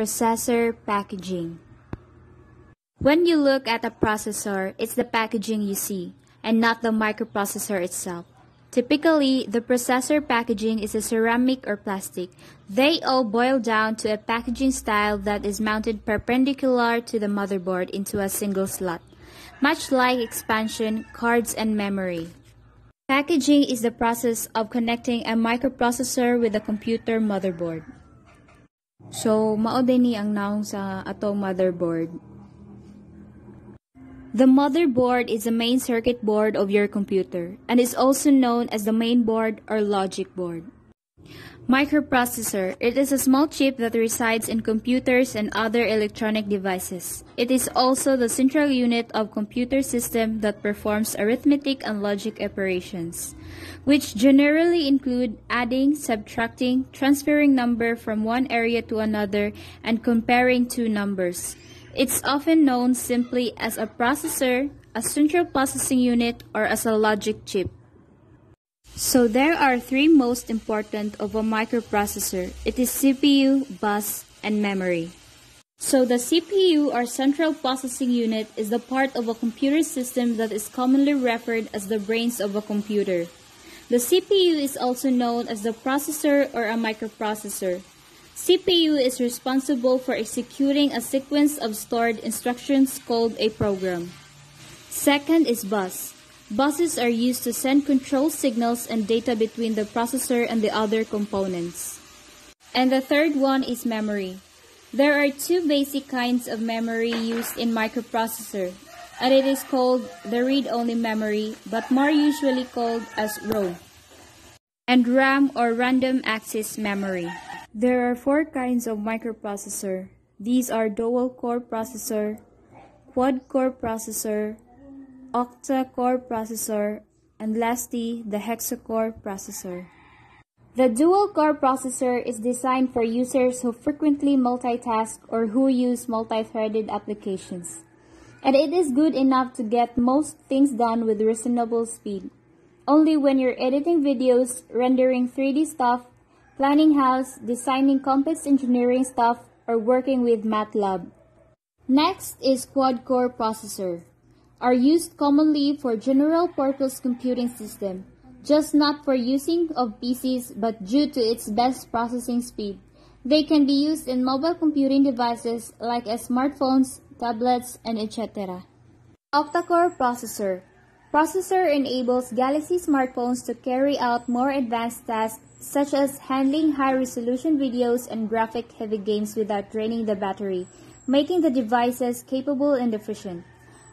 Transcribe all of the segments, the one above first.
Processor packaging. When you look at a processor, it's the packaging you see, and not the microprocessor itself. Typically, the processor packaging is a ceramic or plastic. They all boil down to a packaging style that is mounted perpendicular to the motherboard into a single slot, much like expansion, cards, and memory. Packaging is the process of connecting a microprocessor with a computer motherboard. So, mao ni ang naong sa ato motherboard. The motherboard is the main circuit board of your computer and is also known as the main board or logic board. Microprocessor. It is a small chip that resides in computers and other electronic devices. It is also the central unit of computer system that performs arithmetic and logic operations, which generally include adding, subtracting, transferring number from one area to another, and comparing two numbers. It's often known simply as a processor, a central processing unit, or as a logic chip. So there are three most important of a microprocessor. It is CPU, bus, and memory. So the CPU or central processing unit is the part of a computer system that is commonly referred as the brains of a computer. The CPU is also known as the processor or a microprocessor. CPU is responsible for executing a sequence of stored instructions called a program. Second is bus. Buses are used to send control signals and data between the processor and the other components. And the third one is memory. There are two basic kinds of memory used in microprocessor, and it is called the read-only memory, but more usually called as ROM, and RAM or random access memory. There are four kinds of microprocessor. These are dual-core processor, quad-core processor, octa-core processor, and lastly, the hexa-core processor. The dual-core processor is designed for users who frequently multitask or who use multi-threaded applications. And it is good enough to get most things done with reasonable speed. Only when you're editing videos, rendering 3D stuff, planning house, designing complex engineering stuff, or working with MATLAB. Next is quad-core processor, are used commonly for general purpose computing system, just not for using of PCs but due to its best processing speed. They can be used in mobile computing devices like as smartphones, tablets, and etc. Octa-core processor. Processor enables Galaxy smartphones to carry out more advanced tasks such as handling high-resolution videos and graphic-heavy games without draining the battery, making the devices capable and efficient.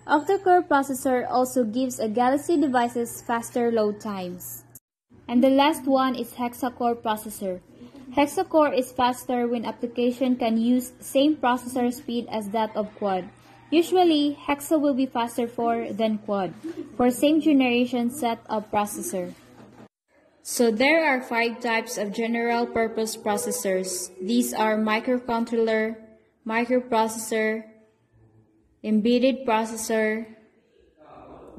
Octa-core processor also gives a Galaxy devices faster load times. And the last one is hexa-core processor. Hexa-core is faster when application can use same processor speed as that of quad. Usually, hexa will be faster for than quad for same generation set of processor. So there are five types of general purpose processors. These are microcontroller, microprocessor, embedded processor,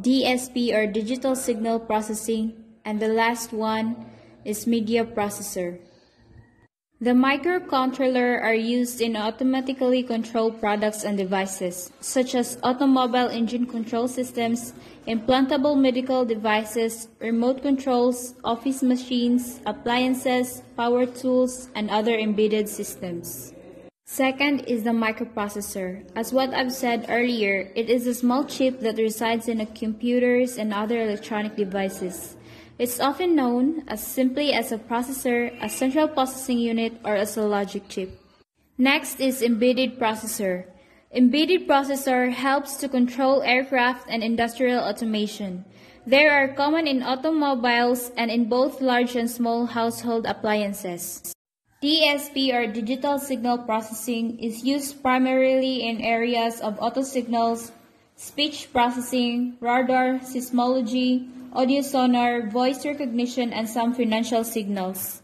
DSP or digital signal processing, and the last one is media processor. The microcontroller are used in automatically controlled products and devices, such as automobile engine control systems, implantable medical devices, remote controls, office machines, appliances, power tools, and other embedded systems. Second is the microprocessor. As what I've said earlier, it is a small chip that resides in computers and other electronic devices. It's often known as simply as a processor, a central processing unit, or as a logic chip. Next is embedded processor. Embedded processor helps to control aircraft and industrial automation. They are common in automobiles and in both large and small household appliances. DSP or digital signal processing is used primarily in areas of auto signals, speech processing, radar, seismology, audio sonar, voice recognition, and some financial signals.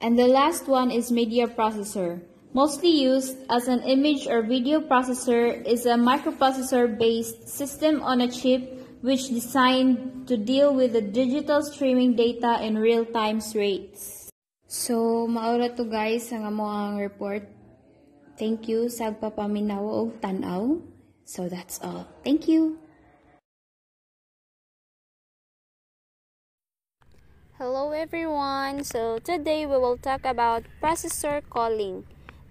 And the last one is media processor. Mostly used as an image or video processor is a microprocessor-based system on a chip which designed to deal with the digital streaming data in real-time rates. So, maura to guys ang amo ang report. Thank you sa pagpapaminaw og tanaw. So that's all. Thank you. Hello everyone. So today we will talk about processor cooling.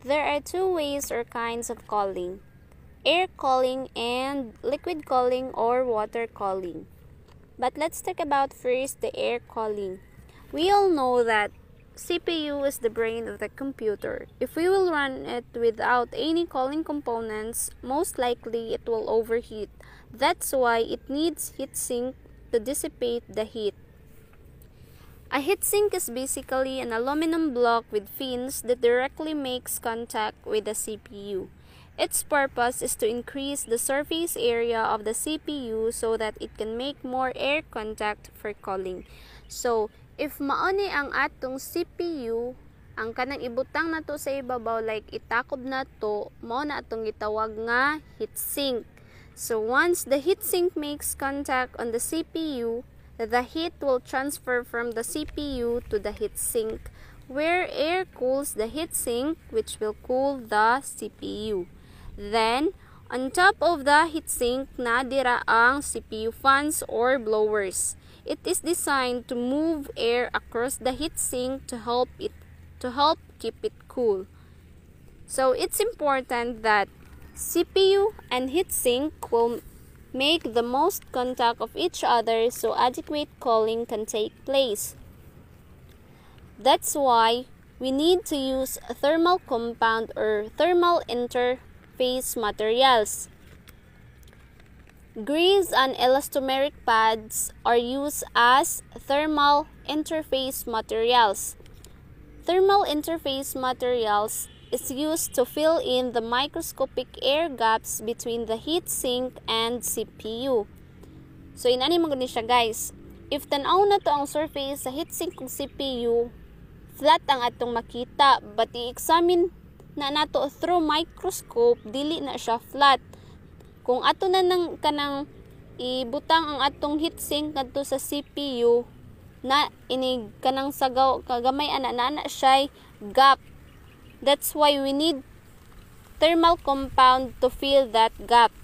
There are two ways or kinds of cooling. Air cooling and liquid cooling or water cooling. But let's talk about first the air cooling. We all know that CPU is the brain of the computer. If we will run it without any cooling components, most likely it will overheat. That's why it needs heatsink to dissipate the heat. A heatsink is basically an aluminum block with fins that directly makes contact with the CPU. Its purpose is to increase the surface area of the CPU so that it can make more air contact for calling. So, if maoni ang atong CPU, ang kanang ibutang nato sa ibabaw like itakob na to, mao na atong gitawag nga heatsink. So, once the heatsink makes contact on the CPU, the heat will transfer from the CPU to the heatsink, where air cools the heatsink, which will cool the CPU. Then, on top of the heatsink na dira ang CPU fans or blowers. It is designed to move air across the heatsink to help it to help keep it cool. So it's important that CPU and heatsink will make the most contact of each other so adequate cooling can take place. That's why we need to use thermal compound or thermal interface materials. Grease and elastomeric pads are used as thermal interface materials. Thermal interface materials is used to fill in the microscopic air gaps between the heat sink and CPU. So inani mo gani siya guys. If tanaw na to ang surface sa heat sink ng CPU, flat ang atong makita but i-examine na nato through microscope dili na siya flat kung ato na nang kanang ibutang ang atong heatsink kadto sa CPU na ini kanang sagaw kagamay ana na ana siya gap that's why we need thermal compound to fill that gap.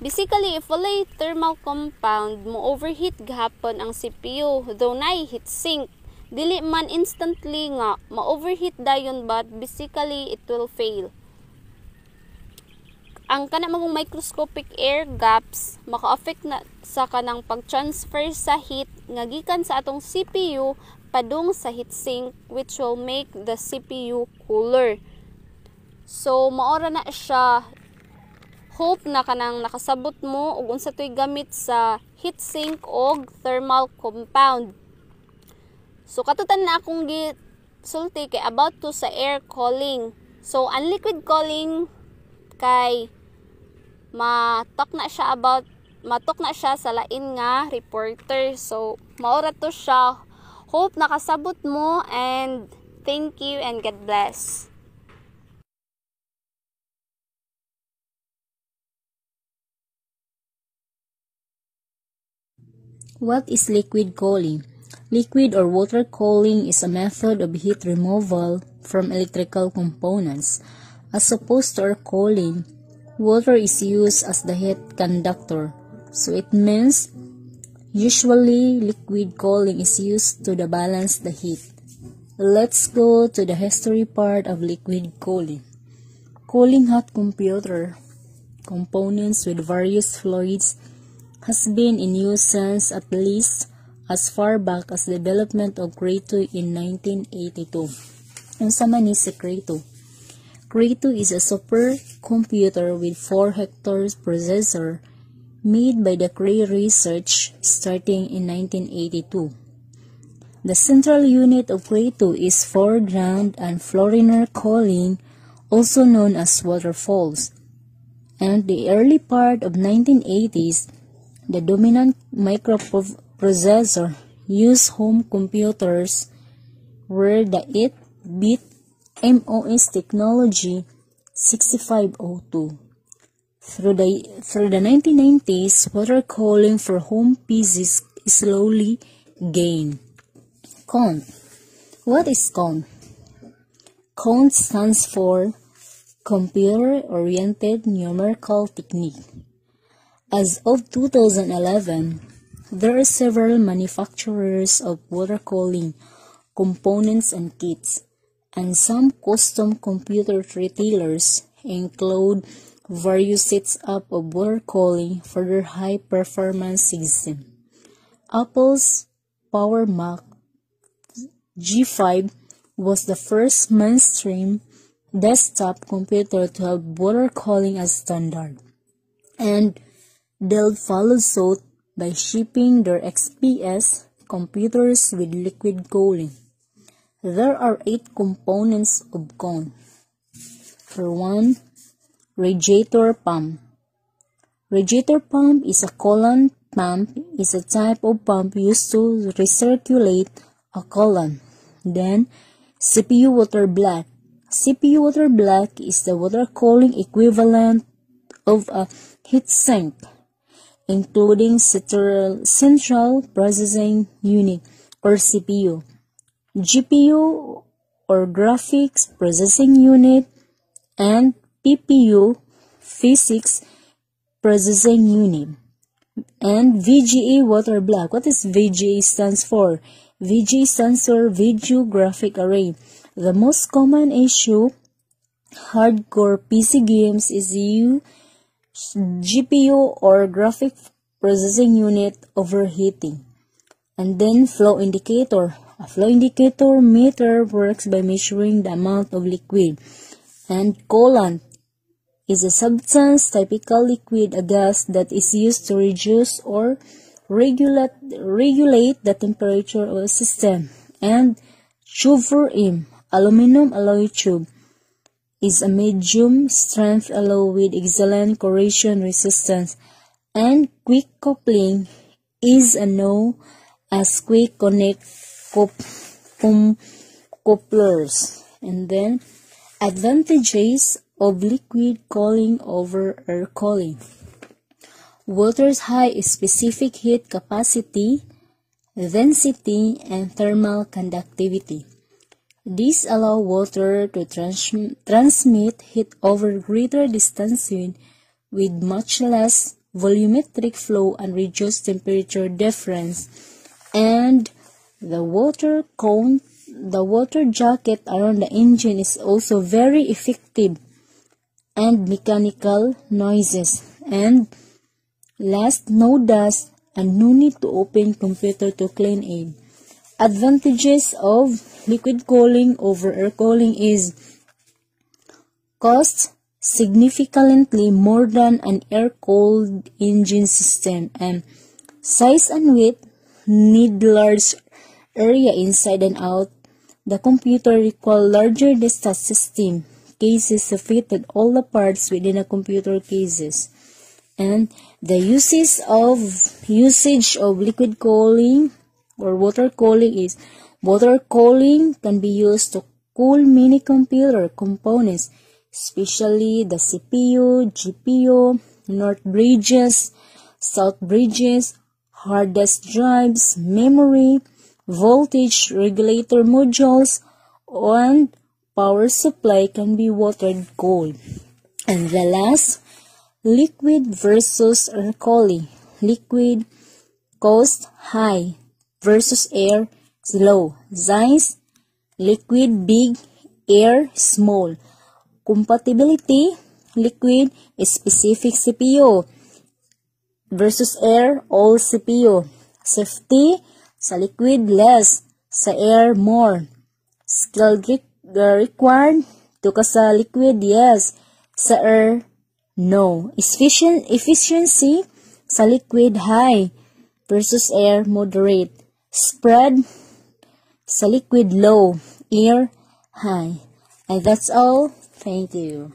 Basically, if walay thermal compound, mo overheat gahapon ang CPU, though na heat sink dili man instantly nga ma-overheat dayon but basically it will fail. Ang kana magong microscopic air gaps maka-affect na sa kanang pag-transfer sa heat nga gikan sa atong CPU padung sa heatsink which will make the CPU cooler. So maora na siya hope na kanang nakasabot mo ug unsa toy gamit sa heatsink og thermal compound. So katutan na akong gi sulti kay about to sa air calling. So ang liquid calling kay matok na siya about matok na siya sa lain nga reporter. So maura to siya. Hope nakasabot mo and thank you and God bless. What is liquid cooling? Liquid or water cooling is a method of heat removal from electrical components. As opposed to air cooling, water is used as the heat conductor. So it means usually liquid cooling is used to balance the heat. Let's go to the history part of liquid cooling. Cooling hot computer components with various fluids has been in use since at least as far back as development of Cray-2 in 1982. Unsa man ni si Cray-2? Cray-2 is a supercomputer with 4 hectares processor made by the Cray Research starting in 1982. The central unit of Cray-2 is foreground and Fluorinert cooling, also known as waterfalls. And the early part of 1980s, the dominant microprocessor used home computers were the 8-bit MOS technology 6502. Through the, through the 1990s, water cooling for home PCs slowly gained. Con. What is con? CONT stands for Computer-Oriented Numerical Technique. As of 2011, there are several manufacturers of water cooling components and kits, and some custom computer retailers include various sets up of water cooling for their high performance system. Apple's Power Mac G5 was the first mainstream desktop computer to have water cooling as standard, and Dell followed suit by shipping their XPS computers with liquid cooling. There are eight components of cone. For one, radiator pump. Radiator pump is a coolant pump is a type of pump used to recirculate a coolant. Then, CPU water block. CPU water block is the water cooling equivalent of a heat sink, including central processing unit or CPU. GPU or graphics processing unit and PPU physics processing unit and VGA water block. What is VGA stands for? VGA stands for Video Graphic Array. The most common issue hardcore PC games is you GPU or graphic processing unit overheating. And then flow indicator. A flow indicator meter works by measuring the amount of liquid. And coolant is a substance, typical liquid, a gas that is used to reduce or regulate, regulate the temperature of a system. And tube aluminum alloy tube, is a medium strength alloy with excellent corrosion resistance. And quick coupling is a no as quick connect um, couplers. And then advantages of liquid cooling over air cooling. Water's high specific heat capacity, density, and thermal conductivity. These allow water to trans transmit heat over greater distances with much less volumetric flow and reduced temperature difference and the water cone the water jacket around the engine is also very effective and mechanical noises. And last no dust and no need to open computer to clean it advantages of liquid cooling over air cooling is cost significantly more than an air-cooled engine system and size and weight need large area inside and out. The computer require larger desktop system cases to fit all the parts within a computer cases. And the uses of usage of liquid cooling or water cooling is water cooling can be used to cool mini computer components, especially the CPU, GPU, north bridges, south bridges, hard disk drives, memory, voltage regulator modules, and power supply can be watered cold. And the last, liquid versus air cooling. Liquid cost high versus air low. Size, liquid big, air small. Compatibility, liquid specific CPU versus air all CPU. Safety sa liquid less, sa air more. Skill required to ka sa liquid yes, sa air no. Efficient efficiency sa liquid high versus air moderate. Spread sa liquid low, air high. And that's all. Thank you.